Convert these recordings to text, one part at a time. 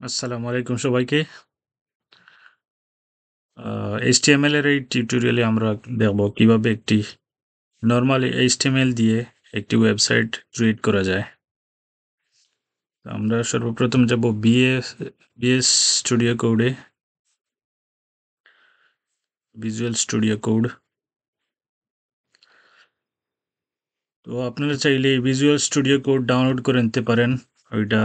আসসালামু আলাইকুম সবাইকে। এইচটিএমএল এর এই টিউটোরিয়ালে আমরা দেখব কীভাবে একটি নর্মাল এইচটিএমএল দিয়ে একটি ওয়েবসাইট ক্রিয়েট করা যায়। আমরা সর্বপ্রথম যাব বিএস বিএস স্টুডিও কোডে ভিজুয়াল স্টুডিও কোড তো আপনারা চাইলে ভিজুয়াল স্টুডিও কোড ডাউনলোড করে নিতে পারেন। ওইটা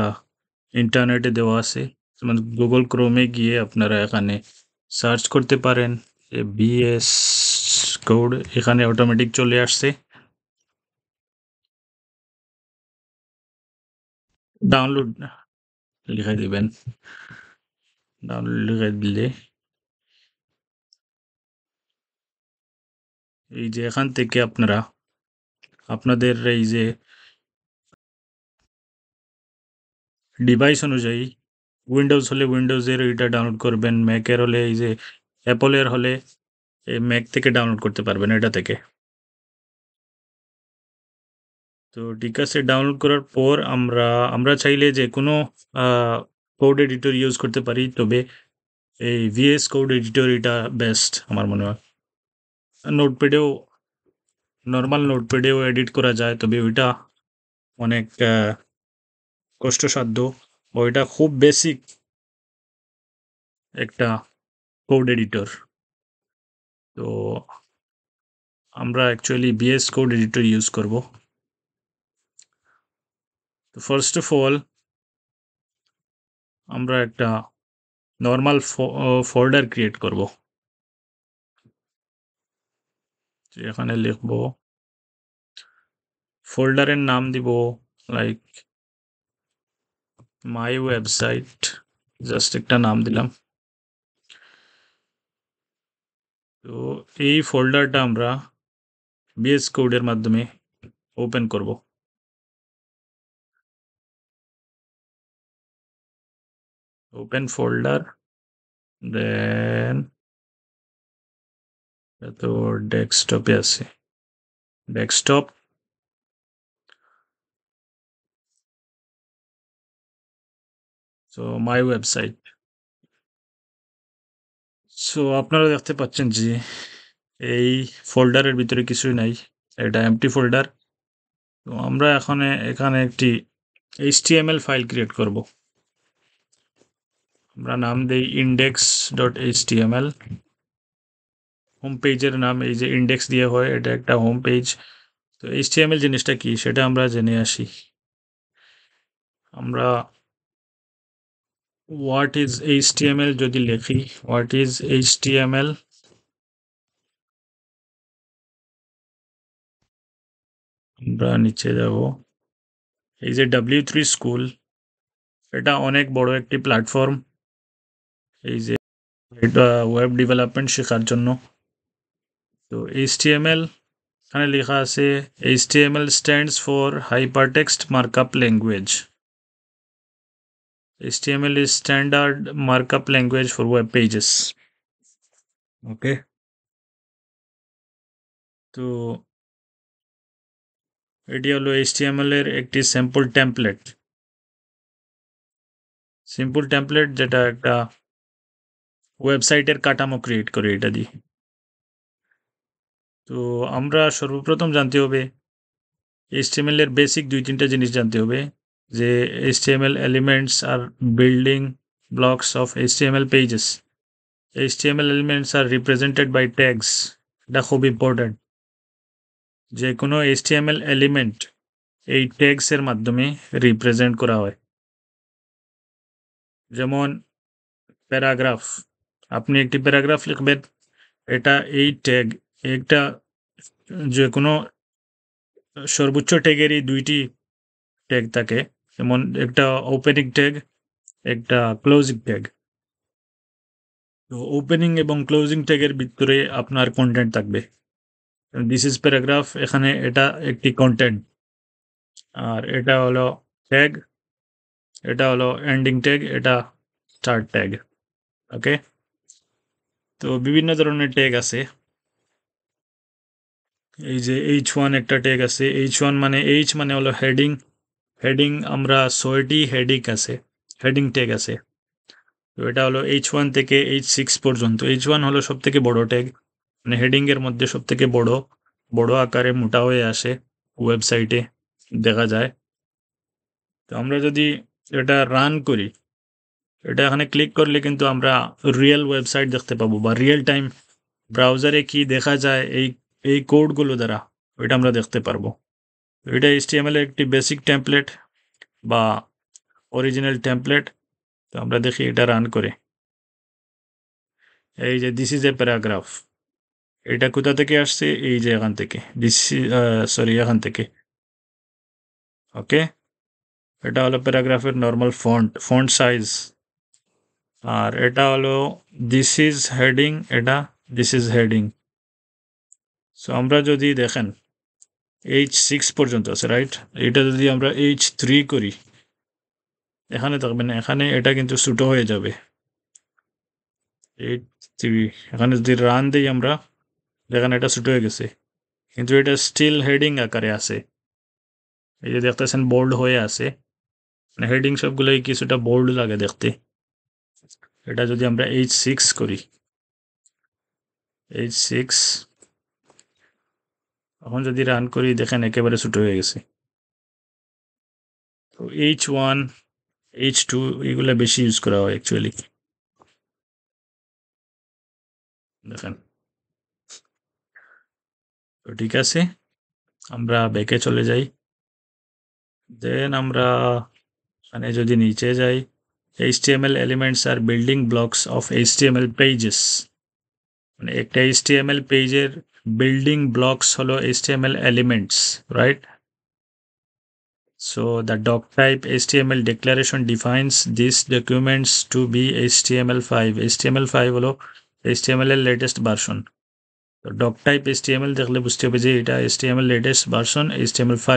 ইন্টারনেটে দেওয়া আছে যেমন গুগল ক্রোমে গিয়ে আপনারা এখানে সার্চ করতে পারেন যে বিএস কোড এখানে অটোমেটিক চলে আসছে ডাউনলোড লিখে দিবেন ডাউনলোড লিখে দিলে এই যে এখান থেকে আপনারা আপনাদের এই যে ডিভাইস অনুযায়ী উইন্ডোজ হলে উইন্ডোজের এটা ডাউনলোড করবেন ম্যাকের হলে এই যে অ্যাপলের হলে এই ম্যাক থেকে ডাউনলোড করতে পারবেন এটা থেকে। তো ঠিক আছে ডাউনলোড করার পর আমরা আমরা চাইলে যে কোনো কোড এডিটর ইউজ করতে পারি, তবে এই ভিএস কোড এডিটর এটা বেস্ট আমার মনে হয়। নোটপ্যাডেও নর্মাল নোটপ্যাডেও এডিট করা যায়, তবে ওইটা অনেক কষ্টসাধ্য, ওইটা খুব বেসিক একটা কোড এডিটর তো আমরা actually VS Code editor use করব। তো ফার্স্ট অফ অল আমরা একটা নর্মাল ফোল্ডার ক্রিয়েট করব। এখানে লিখব ফোল্ডারের নাম দিব লাইক মাই ওয়েবসাইট জাস্ট একটা নাম দিলাম। তো এই ফোল্ডারটা আমরা বিএস কোডের মাধ্যমে ওপেন করব। ওপেন ফোল্ডার দেন তো ডেস্কটপে আছে। Desktop so my website so আপনারা দেখতে পাচ্ছেন যে এই ফোল্ডারের ভিতরে কিছুই নাই। এটা এমটি ফোল্ডার তো আমরা এখানে এখানে একটি এইচটিএমএল ফাইল ক্রিয়েট করব। আমরা নাম দেই ইন্ডেক্স ডট এইচটিএমএল হোম পেজের নাম এই যে ইন্ডেক্স দিয়ে হয়, এটা একটা হোম পেজ তো এইচটিএমএল জিনিসটা কি, সেটা আমরা জেনে আসি। আমরা হোয়াট ইজ এইচটিএমএল যদি লিখি হোয়াট ইজ এইচটিএমএল আমরা নিচে যাব। এই যে ডাব্লিউ থ্রি স্কুল এটা অনেক বড় একটি প্ল্যাটফর্ম এই যে এটা ওয়েব ডেভেলপমেন্ট শেখার জন্য। তো এইচটিএমএল এখানে লেখা আছে HTML stands for hypertext markup language HTML is standard markup language for web pages. Okay তো এটি হলো এইচটিএমএল এর একটি স্যাম্পল টেমপ্লেট সিম্পল টেমপ্লেট যেটা একটা ওয়েবসাইটের কাঠামো ক্রিয়েট করে এটা দিয়ে। তো আমরা সর্বপ্রথম জানতে হবে এইচটিএমএল এর বেসিক দুই তিনটা জিনিস জানতে হবে। যে HTML elements are building blocks of HTML pages. HTML elements are represented by tags. এটা খুব ইম্পর্ট্যান্ট যে কোনো HTML এলিমেন্ট এই ট্যাগস এর মাধ্যমে রিপ্রেজেন্ট করা হয় যেমন প্যারাগ্রাফ আপনি একটি প্যারাগ্রাফ লিখবেন, এটা এই ট্যাগ একটা যে কোনো সর্বোচ্চ ট্যাগেরই দুইটি ট্যাগ থাকে যেমন একটা ওপেনিং ট্যাগ একটা ক্লোজিং ট্যাগ তো ওপেনিং এবং ক্লোজিং ট্যাগের ভিতরে আপনার কন্টেন্ট থাকবে। দিস ইজ প্যারাগ্রাফ এখানে এটা একটি কন্টেন্ট আর এটা হলো ট্যাগ এটা হলো এন্ডিং ট্যাগ এটা স্টার্ট ট্যাগ ওকে তো বিভিন্ন ধরনের ট্যাগ আছে। এই যে এইচ ওয়ান একটা ট্যাগ আছে। এইচ ওয়ান মানে এইচ মানে হলো হেডিং হেডিং আমরা ছয়টি হেডিং আছে হেডিং ট্যাগ আছে এটা হলো এইচ ওয়ান থেকে এইচ সিক্স পর্যন্ত। এইচ ওয়ান হলো সব থেকে বড় ট্যাগ মানে হেডিংয়ের মধ্যে সব থেকে বড়। বড় আকারে মোটা হয়ে আসে ওয়েবসাইটে দেখা যায়। তো আমরা যদি এটা রান করি, এটা এখানে ক্লিক করলে কিন্তু আমরা রিয়েল ওয়েবসাইট দেখতে পাবো বা রিয়েল টাইম ব্রাউজারে কি দেখা যায়, এই এই কোডগুলো দ্বারা, ওইটা আমরা দেখতে পারব। এটা এইচটিএমএল একটি বেসিক টেমপ্লেট বা অরিজিনাল টেমপ্লেট তো আমরা দেখি এটা রান করে। এই যে দিস ইজ এ প্যারাগ্রাফ এটা কোথা থেকে আসছে? এই যে এখান থেকে। দিস সরি এখান থেকে। ওকে এটা হলো প্যারাগ্রাফের নর্মাল ফন্ট ফন্ট সাইজ আর এটা হলো দিস ইজ হেডিং এটা দিস ইজ হেডিং সো আমরা যদি দেখেন এইচ সিক্স পর্যন্ত আছে রাইট এটা যদি আমরা এইচ থ্রি করি, এখানে থাকবেন এখানে এটা কিন্তু ছোটো হয়ে যাবে। এইট থ্রি এখানে যদি রান দিই আমরা দেখেন এটা ছোটো হয়ে গেছে। কিন্তু এটা স্টিল হেডিং আকারে আছে। এই যে দেখতেছেন বোল্ড হয়ে আছে। মানে হেডিং সবগুলোই কিছুটা বোল্ড লাগে দেখতে। এটা যদি আমরা এইচ সিক্স করি এইচ সিক্স এখন যদি রান করি, দেখেন একেবারে ছোটো হয়ে গেছে। তো এইচ ওয়ান এইচ টু এগুলো বেশি ইউজ করা হয় অ্যাকচুয়ালি দেখেন। তো ঠিক আছে, আমরা ব্যাকে চলে যাই। দেন আমরা এখানে যদি নিচে যাই HTML elements are building blocks of HTML pages মানে একটা HTML পেজের বিল্ডিং ব্লকস হলো HTML elements right so the doc type HTML declaration defines these documents to be HTML5 HTML5 হলো HTML এর লেটেস্ট ভার্সন তো ডক টাইপ HTML দেখলে বুঝতে হবে যে এটা HTML latest version HTML5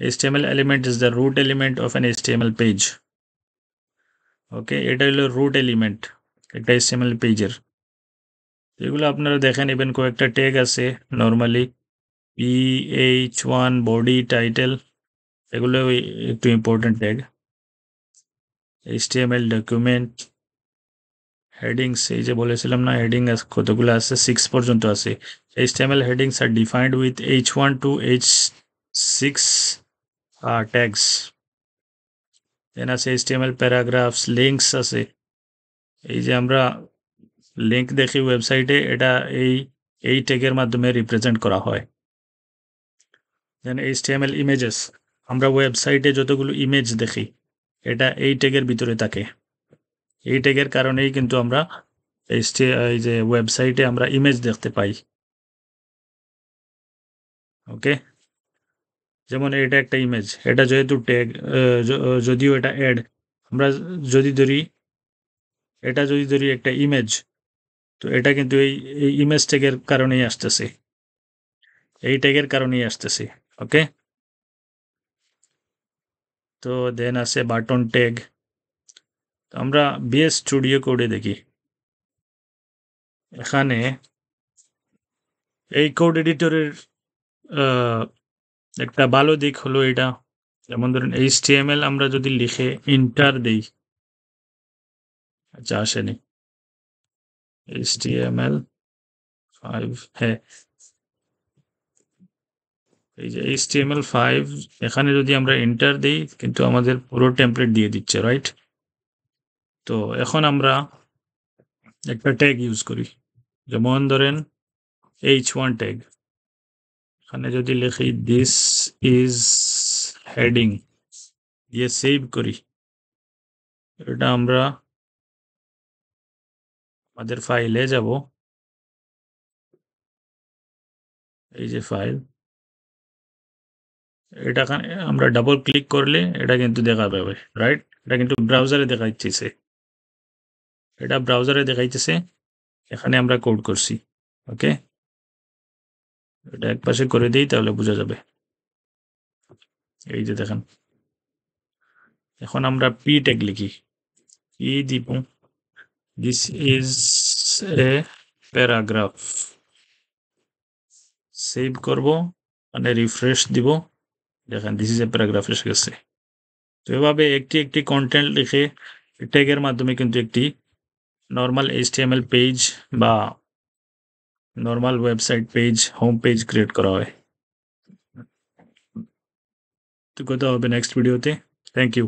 HTML element is the root element of an HTML page ওকে এটা হলো রুট এলিমেন্ট একটা এসএমএল পেজের এগুলো আপনারা দেখেন ইভেন কয়েকটা ট্যাগ আছে normally P H one body title এগুলো একটু important tag HTML document headings এই যে বলেছিলাম না হেডিং কতগুলো আছে সিক্স পর্যন্ত আছে। HTML headings are defined with H one to H six tags then আছে এইচটিএমএল প্যারাগ্রাফস লিঙ্কস আছে। এই যে আমরা লিঙ্ক দেখি ওয়েবসাইটে এটা এই এই ট্যাগের মাধ্যমে রিপ্রেজেন্ট করা হয়। দেন এইচটিএমএল ইমেজেস আমরা ওয়েবসাইটে যতগুলো ইমেজ দেখি, এটা এই ট্যাগের ভিতরে থাকে। এই ট্যাগের কারণেই কিন্তু আমরা এই যে ওয়েবসাইটে আমরা ইমেজ দেখতে পাই। ওকে যেমন এটা একটা ইমেজ এটা যেহেতু ট্যাগ যদিও এটা অ্যাড আমরা যদি ধরি, এটা যদি ধরি একটা ইমেজ তো এটা কিন্তু এই ইমেজ ট্যাগের কারণেই আসতেছে। এই ট্যাগের কারণেই আসতেছে ওকে তো দেন আছে বাটন ট্যাগ আমরা বিএস স্টুডিও কোডে দেখি। এখানে এই কোড এডিটরের একটা ভালো দিক হলো এটা। যেমন ধরুন এইচটিএমএল আমরা যদি লিখে ইন্টার দিই। আচ্ছা আসেনি। এইচটিএমএল ফাইভ হ্যাঁ। এই যে এইচটিএমএল ফাইভ এখানে যদি আমরা এন্টার দিই, কিন্তু আমাদের পুরো টেমপ্লেট দিয়ে দিচ্ছে রাইট তো এখন আমরা একটা ট্যাগ ইউজ করি। যেমন ধরেন এইচ ওয়ান ট্যাগ এখানে যদি লিখি দিস ইজ হেডিং দিয়ে সেভ করি। এটা আমরা আমাদের ফাইলে যাব। এই যে ফাইল এটা আমরা ডাবল ক্লিক করলে এটা কিন্তু দেখা পাবে রাইট এটা কিন্তু ব্রাউজারে দেখাইতেছে। এটা ব্রাউজারে দেখাইতেছে, এখানে আমরা কোড করছি ওকে এটা এক পাশে করে দিই, তাহলে বোঝা যাবে। এই যে দেখেন, এখন আমরা পি ট্যাগ লিখি ই দিব। This is a paragraph save করব মানে রিফ্রেশ দিব। দেখেন দিস ইজ এ প্যারাগ্রাফ এসে গেছে। তো এভাবে একটি একটি কন্টেন্ট লিখে ট্যাগের মাধ্যমে কিন্তু একটি নর্মাল এইচটিএমএল পেজ বা normal website page home page create করা হয়। তো কথা হবে নেক্সট ভিডিওতে থ্যাংক ইউ